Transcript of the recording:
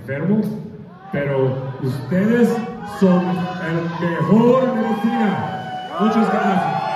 Enfermos, pero ustedes son el mejor medicina. Muchas gracias.